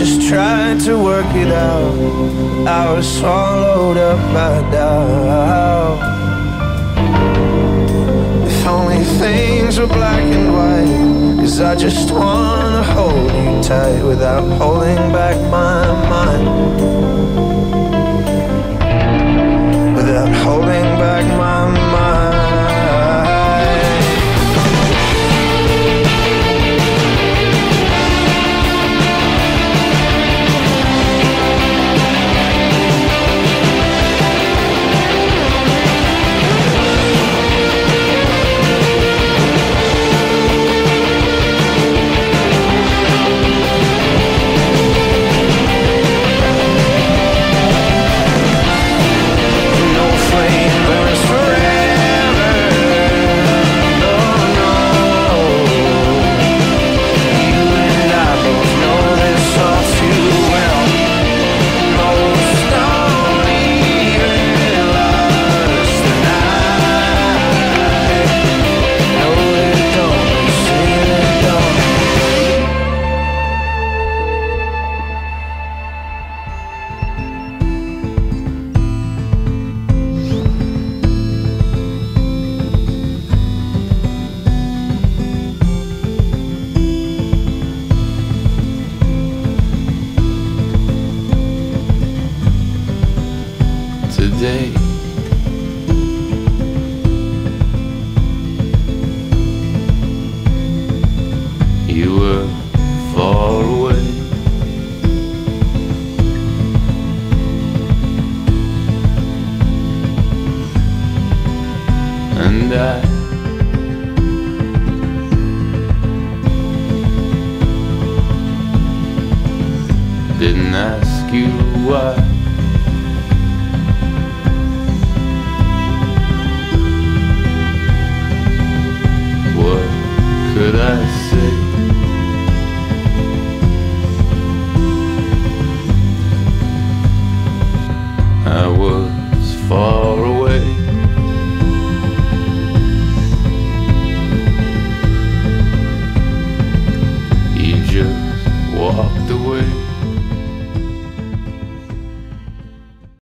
just tried to work it out. I was swallowed up by doubt. If only things were black and white, cause I just wanna hold you tight without holding back my mind. Without holding back my mind. and I didn't ask you why. What could I say?